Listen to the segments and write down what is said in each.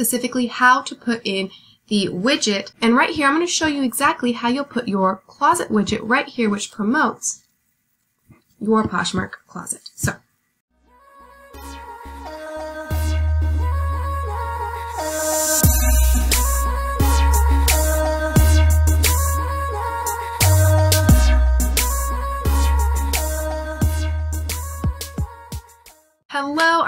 specifically how to put in the widget. And right here, I'm going to show you exactly how you'll put your closet widget right here, which promotes your Poshmark closet. So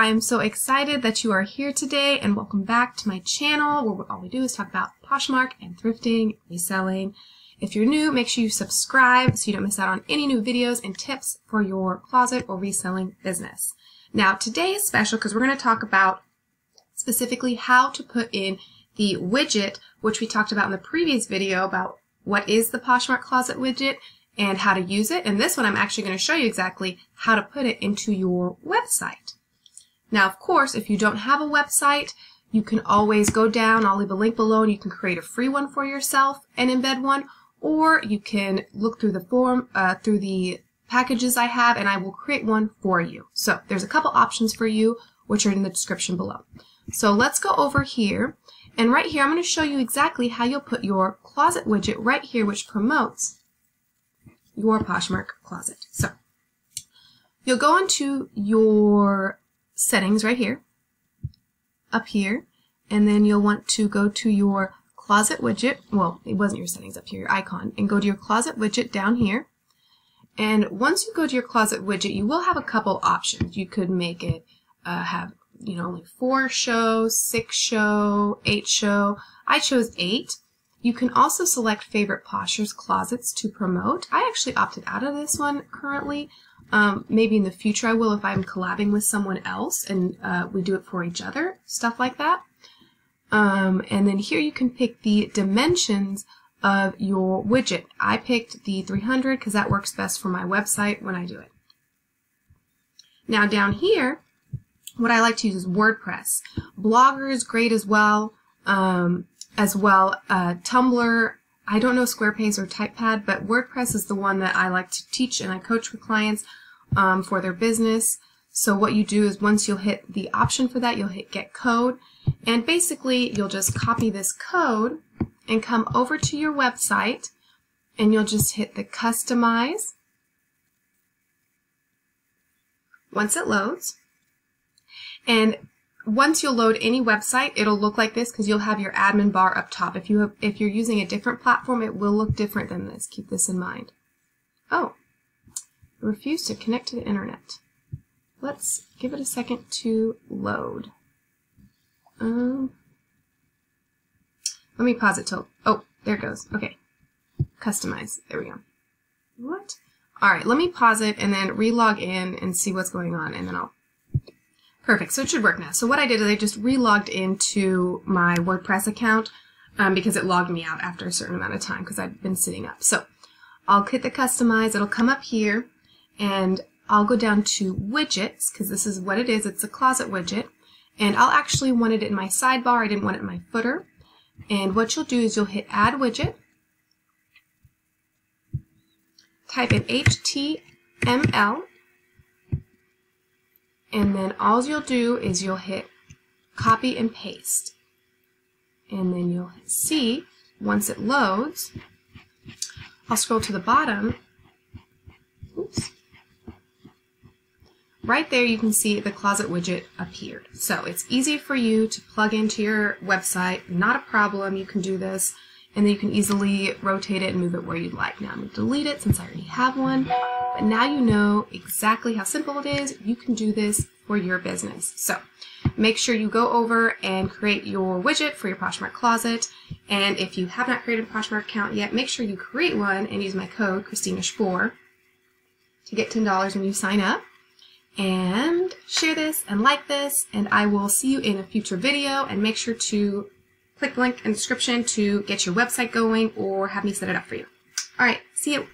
I am so excited that you are here today and welcome back to my channel where all we do is talk about Poshmark and thrifting, reselling. If you're new, make sure you subscribe so you don't miss out on any new videos and tips for your closet or reselling business. Now today is special because we're going to talk about specifically how to put in the widget which we talked about in the previous video about what is the Poshmark closet widget and how to use it. And this one I'm actually going to show you exactly how to put it into your website. Now, of course, if you don't have a website, you can always go down, I'll leave a link below, and you can create a free one for yourself and embed one, or you can look through the form, uh, through the packages I have, and I will create one for you. So there's a couple options for you, which are in the description below. So let's go over here, and right here I'm going to show you exactly how you'll put your closet widget right here, which promotes your Poshmark closet. So you'll go into your settings right here, up here, and then you'll want to go to your closet widget. Well, it wasn't your settings up here, your icon, and go to your closet widget down here. And once you go to your closet widget, you will have a couple options. You could make it uh, have you know only four show, six show, eight show. I chose eight you can also select favorite Poshers closets to promote. I actually opted out of this one currently. Um, maybe in the future I will if I'm collabing with someone else and uh, we do it for each other, stuff like that. Um, and then here you can pick the dimensions of your widget. I picked the 300 because that works best for my website when I do it. Now down here, what I like to use is WordPress. Blogger is great as well. Um, as well. Uh, Tumblr, I don't know Squarespace or TypePad, but WordPress is the one that I like to teach and I coach with clients um, for their business. So what you do is once you'll hit the option for that, you'll hit get code. And basically, you'll just copy this code and come over to your website and you'll just hit the customize once it loads. And once you'll load any website, it'll look like this because you'll have your admin bar up top. If you have, if you're using a different platform, it will look different than this. Keep this in mind. Oh, refuse to connect to the internet. Let's give it a second to load. Um, let me pause it till, oh, there it goes. Okay, customize. There we go. What? All right, let me pause it and then relog in and see what's going on, and then I'll Perfect, so it should work now. So what I did is I just relogged into my WordPress account um, because it logged me out after a certain amount of time because I'd been sitting up. So I'll hit the customize, it'll come up here, and I'll go down to widgets because this is what it is, it's a closet widget. And I'll actually want it in my sidebar, I didn't want it in my footer. And what you'll do is you'll hit add widget, type in HTML, and then all you'll do is you'll hit copy and paste. And then you'll see, once it loads, I'll scroll to the bottom. Right there you can see the closet widget appeared. So it's easy for you to plug into your website, not a problem, you can do this, and then you can easily rotate it and move it where you'd like. Now I'm going to delete it since I already have one. But now you know exactly how simple it is. You can do this for your business. So make sure you go over and create your widget for your Poshmark closet. And if you have not created a Poshmark account yet, make sure you create one and use my code, Christina Spohr, to get $10 when you sign up. And share this and like this, and I will see you in a future video. And make sure to click the link in the description to get your website going or have me set it up for you. All right, see you.